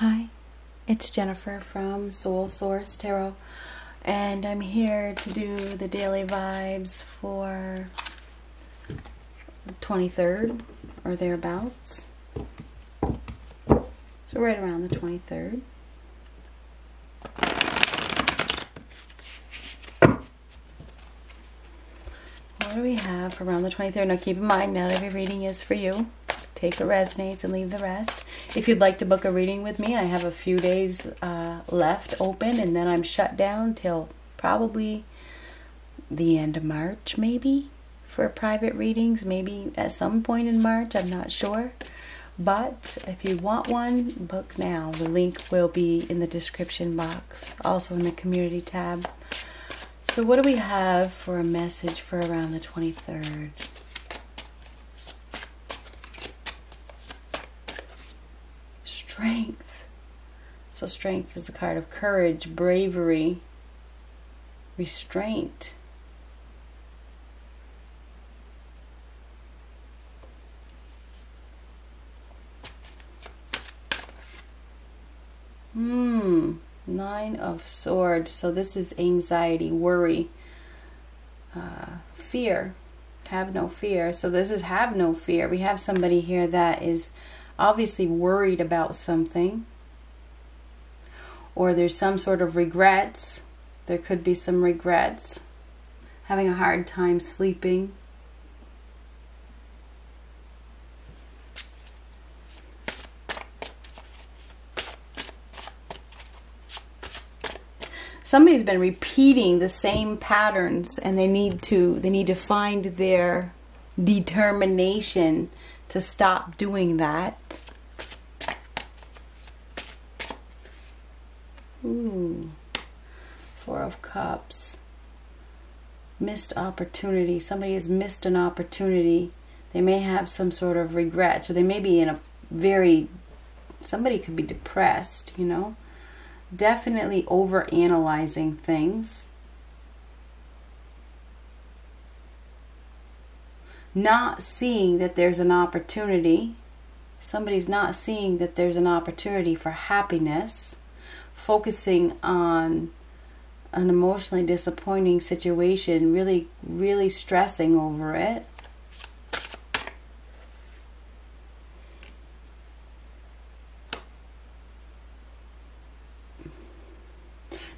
Hi, it's Jennifer from Soul Source Tarot, and I'm here to do the daily vibes for the 23rd or thereabouts. So, right around the 23rd. What do we have around the 23rd? Now, keep in mind, not every reading is for you. Take what resonates and leave the rest. If you'd like to book a reading with me, I have a few days uh, left open, and then I'm shut down till probably the end of March, maybe, for private readings. Maybe at some point in March, I'm not sure. But if you want one, book now. The link will be in the description box, also in the community tab. So, what do we have for a message for around the 23rd? Strength. So, strength is a card of courage, bravery, restraint. Hmm. Nine of Swords. So this is anxiety, worry, uh, fear. Have no fear. So this is have no fear. We have somebody here that is obviously worried about something. Or there's some sort of regrets. There could be some regrets. Having a hard time sleeping. somebody's been repeating the same patterns and they need to they need to find their determination to stop doing that. Ooh. Four of Cups. Missed opportunity. Somebody has missed an opportunity. They may have some sort of regret. So they may be in a very somebody could be depressed, you know definitely over analyzing things. Not seeing that there's an opportunity. Somebody's not seeing that there's an opportunity for happiness. Focusing on an emotionally disappointing situation, really, really stressing over it.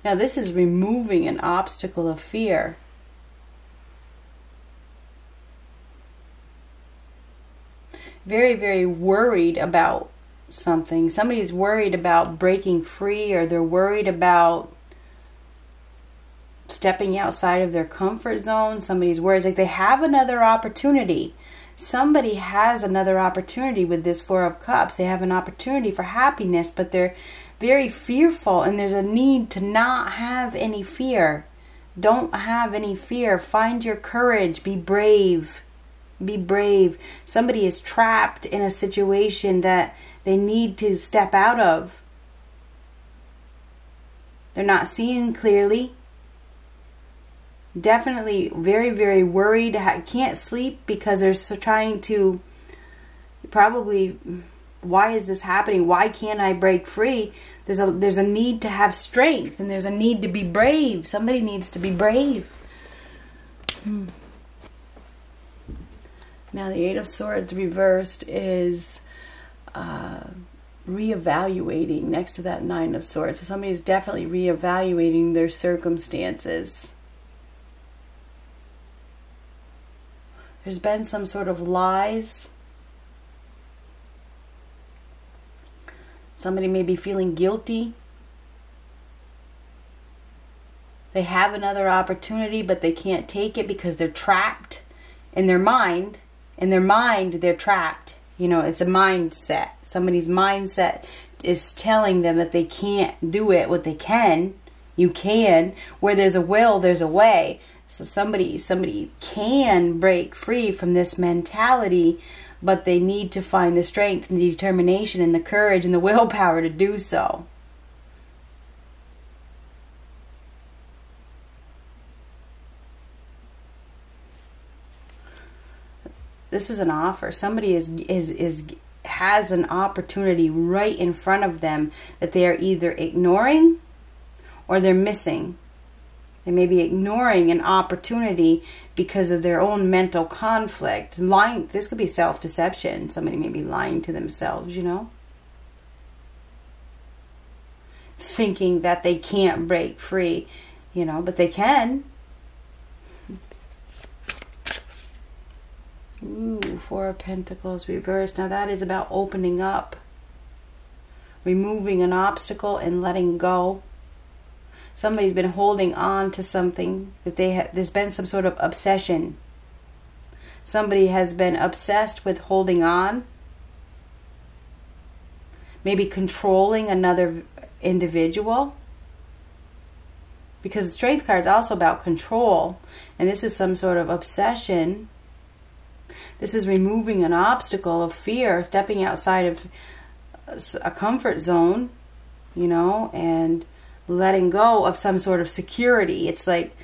Now, this is removing an obstacle of fear. Very, very worried about something. Somebody's worried about breaking free, or they're worried about stepping outside of their comfort zone. Somebody's worried, like they have another opportunity. Somebody has another opportunity with this Four of Cups. They have an opportunity for happiness, but they're very fearful and there's a need to not have any fear. Don't have any fear. Find your courage. Be brave. Be brave. Somebody is trapped in a situation that they need to step out of. They're not seeing clearly. Definitely very, very worried. Can't sleep because they're trying to probably why is this happening? Why can't I break free? There's a there's a need to have strength and there's a need to be brave. Somebody needs to be brave. Hmm. Now the Eight of Swords reversed is uh, reevaluating next to that Nine of Swords. So somebody is definitely reevaluating their circumstances. There's been some sort of lies Somebody may be feeling guilty. They have another opportunity, but they can't take it because they're trapped in their mind. In their mind, they're trapped. You know, it's a mindset. Somebody's mindset is telling them that they can't do it what they can. You can. Where there's a will, there's a way. So somebody somebody can break free from this mentality but they need to find the strength and the determination and the courage and the willpower to do so. This is an offer. Somebody is is is has an opportunity right in front of them that they are either ignoring or they're missing. They may be ignoring an opportunity because of their own mental conflict. Lying, this could be self deception. Somebody may be lying to themselves, you know? Thinking that they can't break free, you know, but they can. Ooh, Four of Pentacles reversed. Now that is about opening up, removing an obstacle and letting go somebody's been holding on to something that they have there's been some sort of obsession. Somebody has been obsessed with holding on. Maybe controlling another individual. Because the strength card is also about control. And this is some sort of obsession. This is removing an obstacle of fear stepping outside of a comfort zone you know and letting go of some sort of security. It's like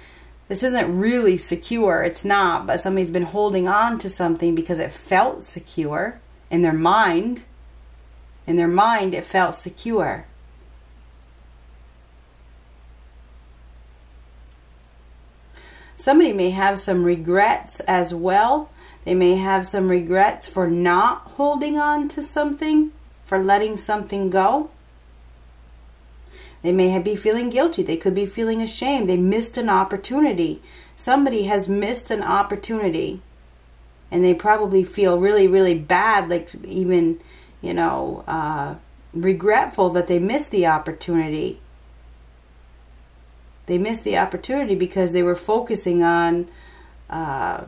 this isn't really secure. It's not, but somebody's been holding on to something because it felt secure in their mind. In their mind, it felt secure. Somebody may have some regrets as well. They may have some regrets for not holding on to something, for letting something go. They may be feeling guilty. They could be feeling ashamed. They missed an opportunity. Somebody has missed an opportunity. And they probably feel really, really bad, like even, you know, uh, regretful that they missed the opportunity. They missed the opportunity because they were focusing on uh,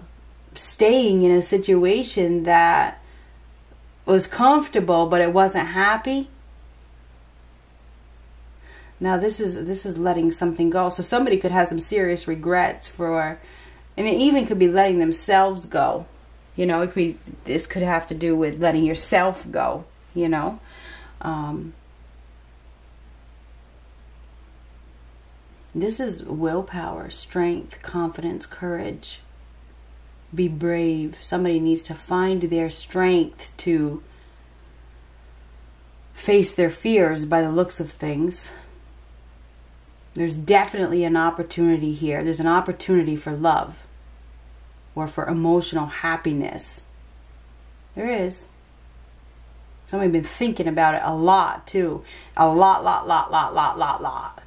staying in a situation that was comfortable, but it wasn't happy now this is this is letting something go. So somebody could have some serious regrets for, and it even could be letting themselves go. You know, this could have to do with letting yourself go. You know. Um, this is willpower, strength, confidence, courage. Be brave. Somebody needs to find their strength to face their fears by the looks of things. There's definitely an opportunity here. There's an opportunity for love or for emotional happiness. There is. Somebody's been thinking about it a lot too. A lot, lot, lot, lot, lot, lot, lot.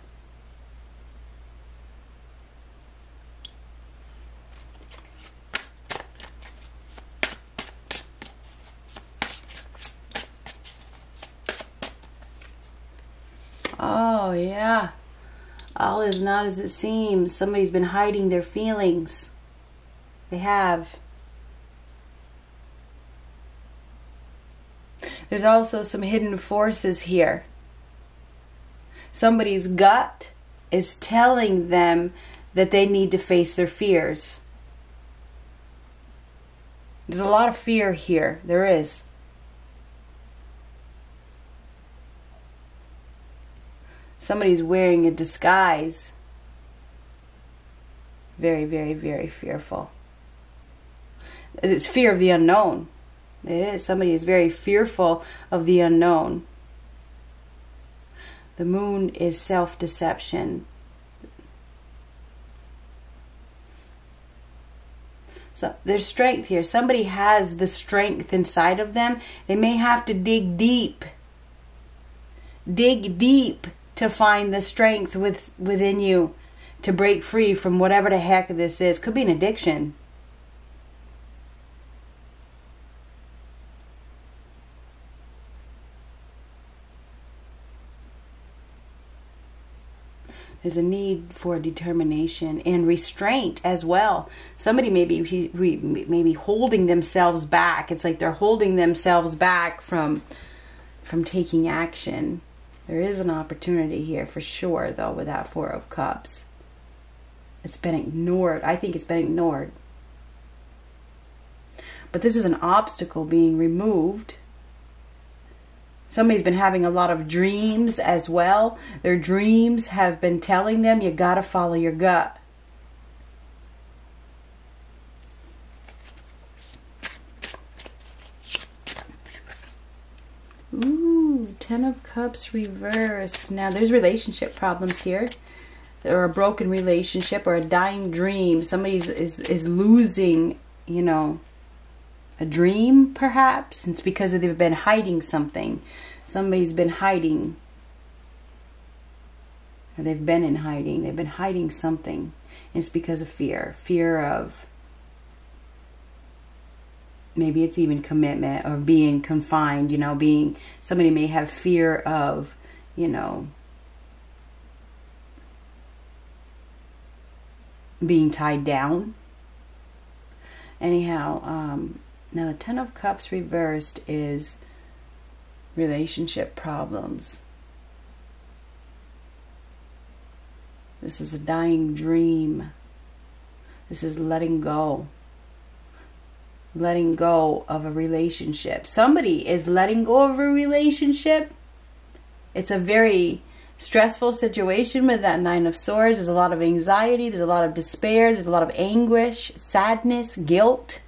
Oh, yeah. All is not as it seems. Somebody's been hiding their feelings. They have. There's also some hidden forces here. Somebody's gut is telling them that they need to face their fears. There's a lot of fear here. There is. Somebody's wearing a disguise. Very, very, very fearful. It's fear of the unknown. It is. Somebody is very fearful of the unknown. The moon is self deception. So there's strength here. Somebody has the strength inside of them. They may have to dig deep. Dig deep to find the strength with, within you to break free from whatever the heck this is. Could be an addiction. There's a need for determination and restraint as well. Somebody may be maybe holding themselves back. It's like they're holding themselves back from from taking action. There is an opportunity here for sure, though, with that Four of Cups. It's been ignored. I think it's been ignored. But this is an obstacle being removed. Somebody's been having a lot of dreams as well. Their dreams have been telling them you got to follow your gut. Ten of Cups reversed. Now, there's relationship problems here. Or a broken relationship or a dying dream. Somebody's is, is losing, you know, a dream, perhaps. It's because they've been hiding something. Somebody's been hiding. Or they've been in hiding. They've been hiding something. And it's because of fear. Fear of maybe it's even commitment or being confined, you know, being somebody may have fear of, you know, being tied down. Anyhow, um, now the Ten of Cups reversed is relationship problems. This is a dying dream. This is letting go letting go of a relationship. Somebody is letting go of a relationship. It's a very stressful situation with that Nine of Swords. There's a lot of anxiety, there's a lot of despair, there's a lot of anguish, sadness, guilt.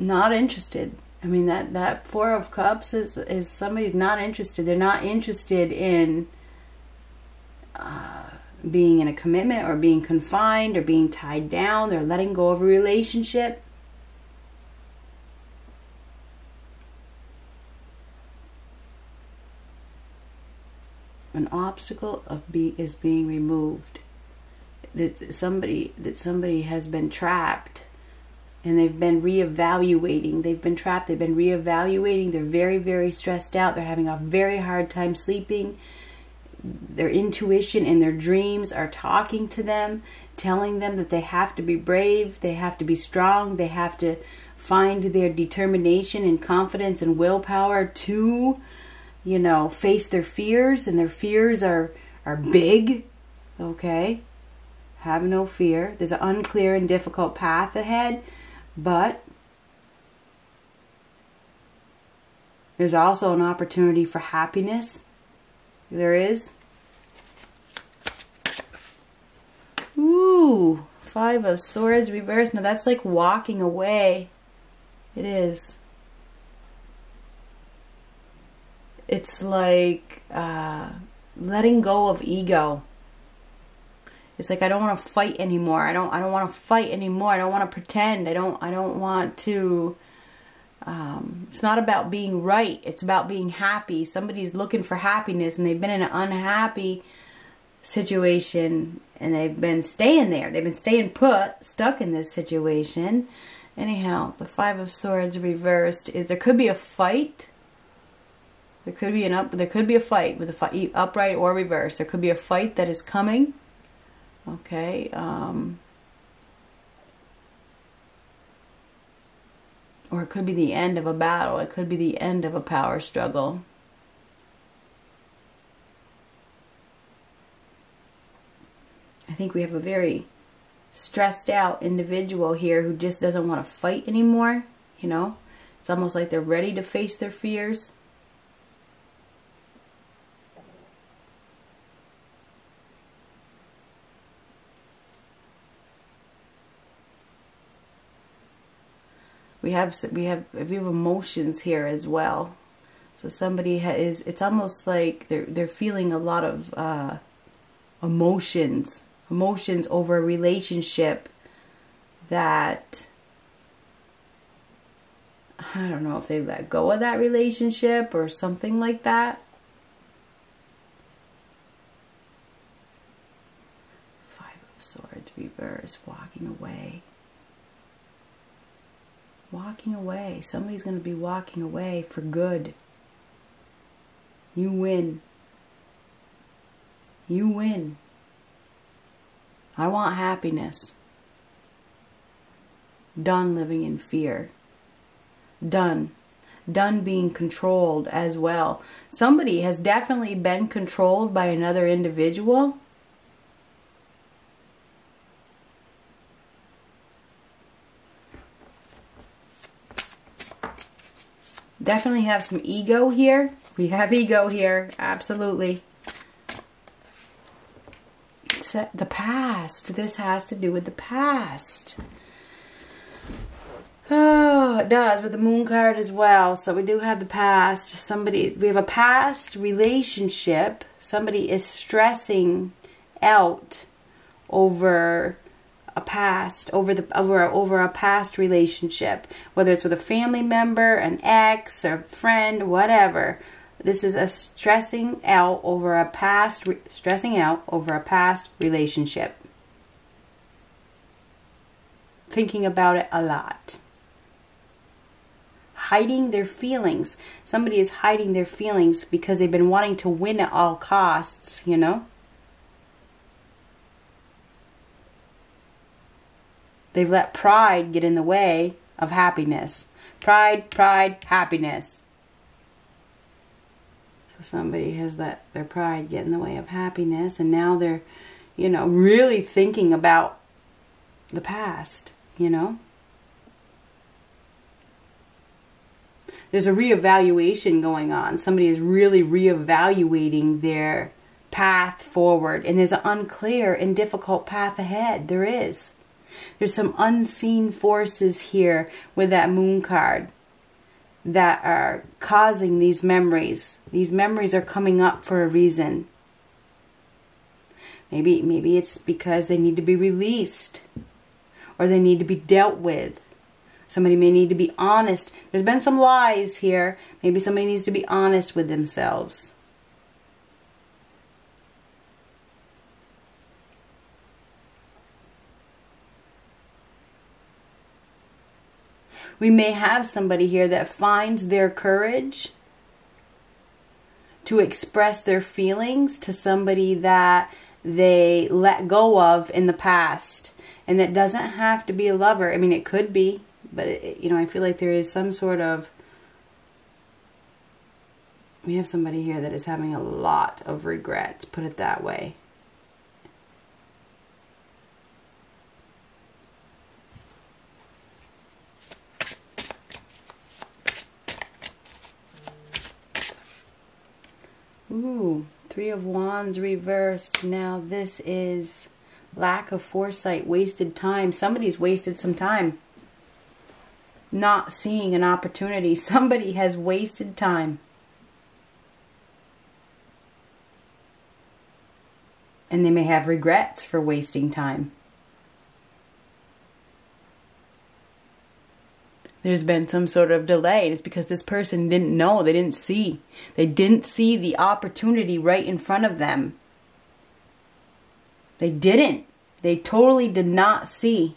Not interested. I mean that that Four of Cups is is somebody's not interested. They're not interested in uh, being in a commitment or being confined or being tied down. They're letting go of a relationship. An obstacle of be is being removed. That somebody that somebody has been trapped and they've been reevaluating. They've been trapped. They've been reevaluating. They're very, very stressed out. They're having a very hard time sleeping their intuition and their dreams are talking to them, telling them that they have to be brave, they have to be strong, they have to find their determination and confidence and willpower to, you know, face their fears and their fears are are big. Okay? Have no fear. There's an unclear and difficult path ahead, but there's also an opportunity for happiness there is. Ooh, Five of Swords reversed. Now that's like walking away. It is. It's like uh, letting go of ego. It's like I don't want to fight anymore. I don't. I don't want to fight anymore. I don't want to pretend. I don't. I don't want to um, it's not about being right. It's about being happy. Somebody's looking for happiness and they've been in an unhappy situation and they've been staying there. They've been staying put, stuck in this situation. Anyhow, the Five of Swords reversed is there could be a fight. There could be an up. There could be a fight with a fight, upright or reverse. There could be a fight that is coming. Okay. Um, Or it could be the end of a battle. It could be the end of a power struggle. I think we have a very stressed out individual here who just doesn't want to fight anymore. You know, it's almost like they're ready to face their fears. We have we have we have emotions here as well. So somebody is it's almost like they're they're feeling a lot of uh, emotions, emotions over a relationship that I don't know if they let go of that relationship or something like that. Five of Swords reverse, walking away walking away. Somebody's going to be walking away for good. You win. You win. I want happiness. Done living in fear. Done. Done being controlled as well. Somebody has definitely been controlled by another individual Definitely have some ego here. We have ego here, absolutely. upset the past. This has to do with the past. Oh, it does with the moon card as well. So we do have the past. Somebody, we have a past relationship. Somebody is stressing out over a past over the over over a past relationship whether it's with a family member an ex or friend whatever. This is a stressing out over a past stressing out over a past relationship. Thinking about it a lot. Hiding their feelings. Somebody is hiding their feelings because they've been wanting to win at all costs you know They've let pride get in the way of happiness. Pride, pride, happiness. So somebody has let their pride get in the way of happiness and now they're, you know, really thinking about the past, you know? There's a reevaluation going on. Somebody is really reevaluating their path forward and there's an unclear and difficult path ahead. There is. There's some unseen forces here with that moon card that are causing these memories. These memories are coming up for a reason. Maybe maybe it's because they need to be released or they need to be dealt with. Somebody may need to be honest. There's been some lies here. Maybe somebody needs to be honest with themselves. We may have somebody here that finds their courage to express their feelings to somebody that they let go of in the past. And that doesn't have to be a lover. I mean, it could be, but, it, you know, I feel like there is some sort of. We have somebody here that is having a lot of regrets, put it that way. Ooh, Three of Wands reversed. Now this is lack of foresight, wasted time. Somebody's wasted some time not seeing an opportunity. Somebody has wasted time. And they may have regrets for wasting time. There's been some sort of delay. And it's because this person didn't know. They didn't see. They didn't see the opportunity right in front of them. They didn't. They totally did not see.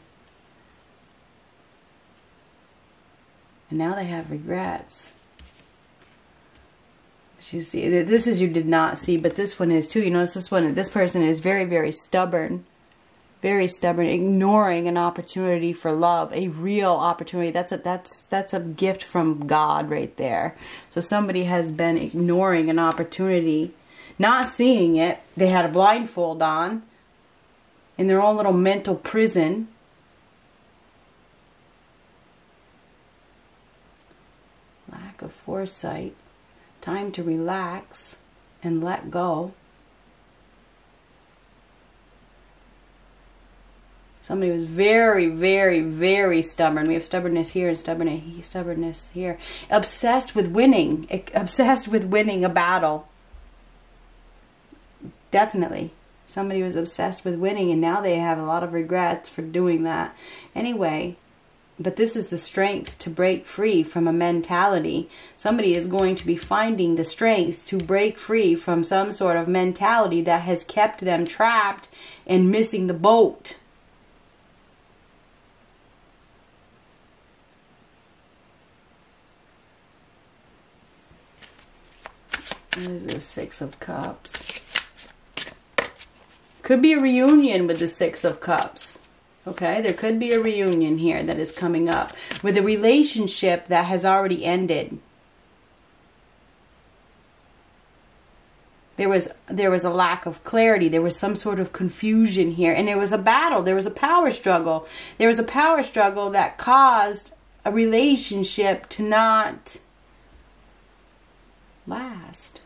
And now they have regrets. You see, this is you did not see, but this one is too. You notice this one, this person is very, very stubborn very stubborn, ignoring an opportunity for love, a real opportunity. That's a that's that's a gift from God right there. So somebody has been ignoring an opportunity, not seeing it. They had a blindfold on in their own little mental prison. Lack of foresight. Time to relax and let go. Somebody was very, very, very stubborn. We have stubbornness here and stubbornness, stubbornness here. Obsessed with winning. Obsessed with winning a battle. Definitely. Somebody was obsessed with winning and now they have a lot of regrets for doing that. Anyway, but this is the strength to break free from a mentality. Somebody is going to be finding the strength to break free from some sort of mentality that has kept them trapped and missing the boat. There's a Six of Cups. Could be a reunion with the Six of Cups. Okay, there could be a reunion here that is coming up with a relationship that has already ended. There was there was a lack of clarity. There was some sort of confusion here, and there was a battle. There was a power struggle. There was a power struggle that caused a relationship to not last.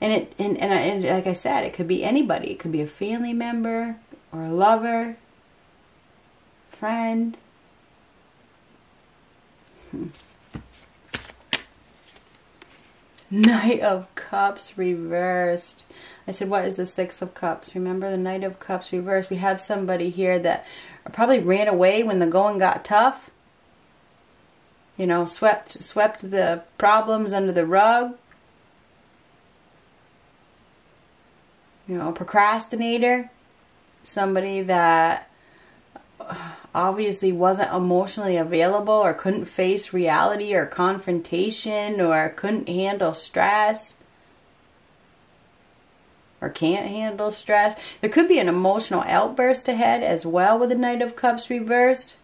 And it and, and, and like I said, it could be anybody. It could be a family member or a lover, friend. Hmm. Knight of Cups reversed. I said, what is the Six of Cups? Remember the Knight of Cups reversed. We have somebody here that probably ran away when the going got tough. You know, swept swept the problems under the rug. You know, a procrastinator. Somebody that obviously wasn't emotionally available or couldn't face reality or confrontation or couldn't handle stress or can't handle stress. There could be an emotional outburst ahead as well with the Knight of Cups reversed.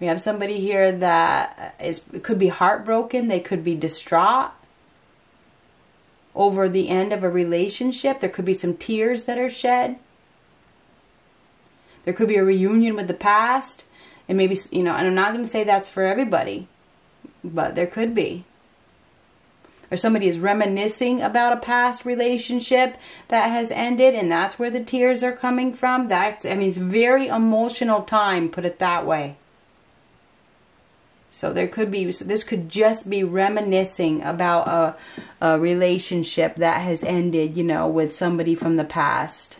We have somebody here that is could be heartbroken. They could be distraught over the end of a relationship. There could be some tears that are shed. There could be a reunion with the past. And maybe, you know, and I'm not going to say that's for everybody, but there could be. Or somebody is reminiscing about a past relationship that has ended and that's where the tears are coming from. That I mean, it's very emotional time, put it that way. So there could be, this could just be reminiscing about a, a relationship that has ended, you know, with somebody from the past.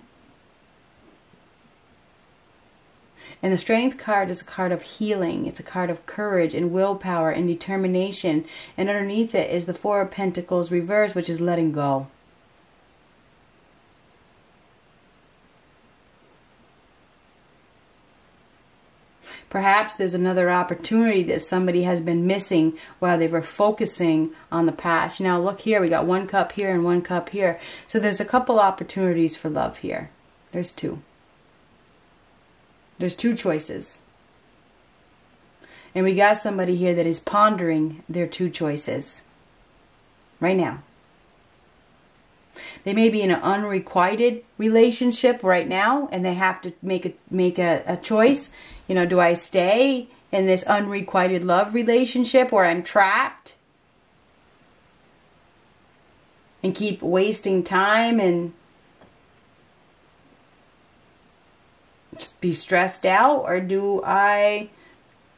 And the Strength card is a card of healing. It's a card of courage and willpower and determination. And underneath it is the Four of Pentacles reversed, which is letting go. Perhaps there's another opportunity that somebody has been missing while they were focusing on the past. Now look here, we got one cup here and one cup here. So there's a couple opportunities for love here. There's two. There's two choices. And we got somebody here that is pondering their two choices right now. They may be in an unrequited relationship right now and they have to make a make a, a choice. You know, do I stay in this unrequited love relationship where I'm trapped and keep wasting time and just be stressed out or do I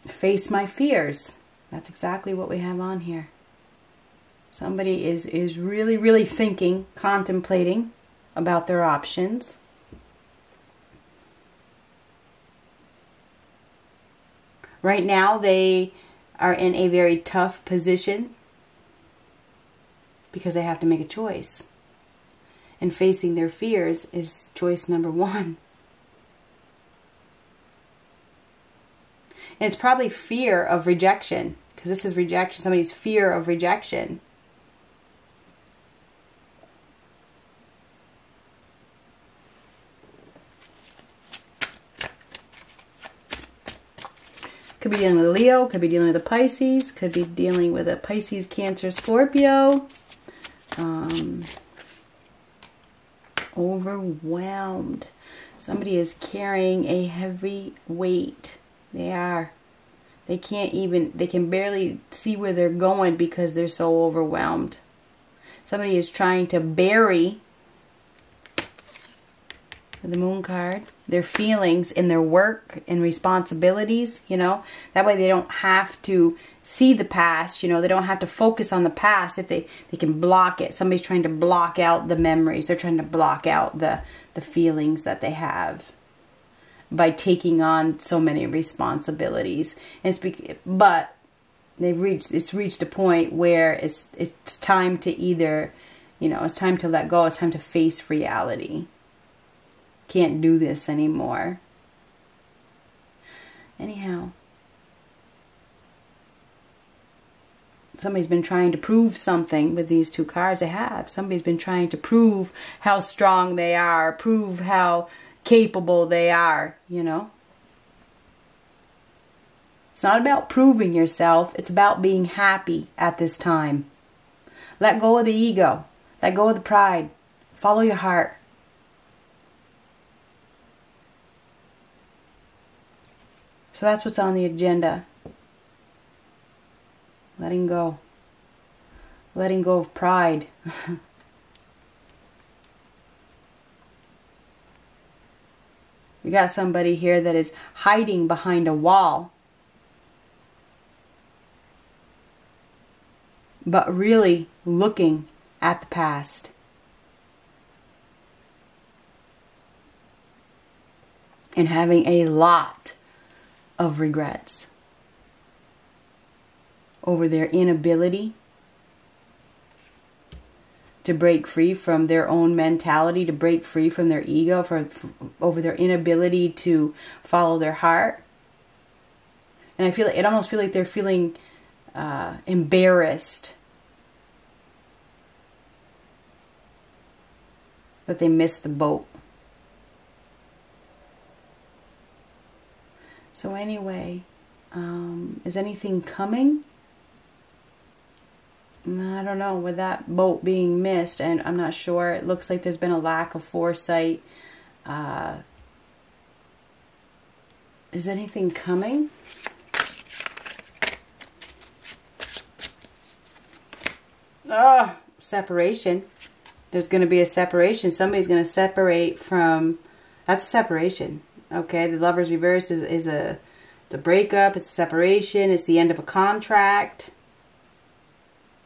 face my fears? That's exactly what we have on here. Somebody is, is really, really thinking, contemplating about their options. Right now, they are in a very tough position because they have to make a choice. And facing their fears is choice number one. And it's probably fear of rejection because this is rejection, somebody's fear of rejection. Could be dealing with a Leo, could be dealing with a Pisces, could be dealing with a Pisces, Cancer, Scorpio. Um, overwhelmed. Somebody is carrying a heavy weight they are. They can't even, they can barely see where they're going because they're so overwhelmed. Somebody is trying to bury the moon card, their feelings in their work and responsibilities, you know. That way they don't have to see the past, you know, they don't have to focus on the past if they, they can block it. Somebody's trying to block out the memories. They're trying to block out the, the feelings that they have by taking on so many responsibilities. And it's but they've reached it's reached a point where it's it's time to either you know it's time to let go. It's time to face reality. Can't do this anymore. Anyhow. somebody's been trying to prove something with these two cards. They have. Somebody's been trying to prove how strong they are, prove how capable they are, you know. It's not about proving yourself, it's about being happy at this time. Let go of the ego, let go of the pride, follow your heart. So that's what's on the agenda. Letting go. Letting go of pride. we got somebody here that is hiding behind a wall. But really looking at the past. and having a lot of regrets over their inability to break free from their own mentality, to break free from their ego, for, over their inability to follow their heart. And I feel it almost feel like they're feeling uh, embarrassed that they missed the boat. So anyway, um, is anything coming? I don't know, with that boat being missed, and I'm not sure. It looks like there's been a lack of foresight. Uh, is anything coming? Ah, separation. There's going to be a separation. Somebody's going to separate from. That's separation. Okay, the lover's reverse is, is a it's a breakup. It's a separation. It's the end of a contract.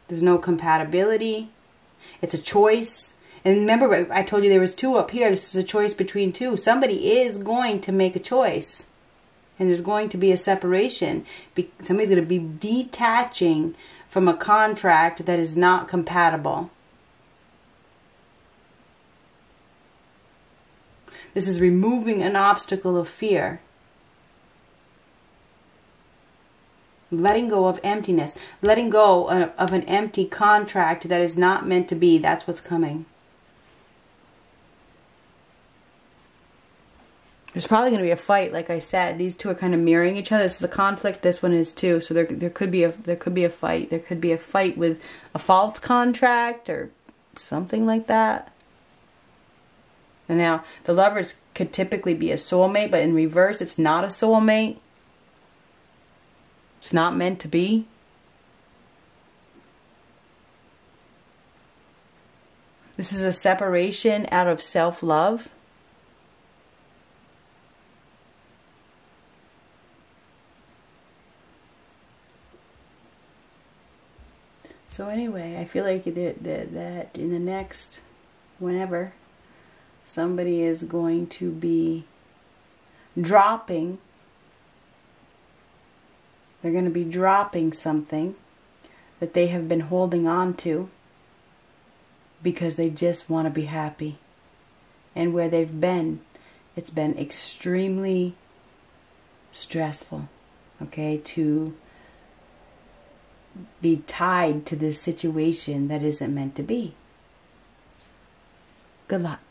There's no compatibility. It's a choice. And remember, I told you there was two up here. This is a choice between two. Somebody is going to make a choice. And there's going to be a separation. Somebody's going to be detaching from a contract that is not compatible. This is removing an obstacle of fear. letting go of emptiness, letting go uh, of an empty contract that is not meant to be. That's what's coming. There's probably going to be a fight, like I said. These two are kind of mirroring each other. This is a conflict. This one is too. So there, there could be a, there could be a fight. There could be a fight with a false contract or something like that. Now the lovers could typically be a soulmate, but in reverse, it's not a soulmate. It's not meant to be. This is a separation out of self love. So anyway, I feel like that, that in the next, whenever, somebody is going to be dropping they're going to be dropping something that they have been holding on to because they just want to be happy. And where they've been, it's been extremely stressful, okay, to be tied to this situation that isn't meant to be. Good luck.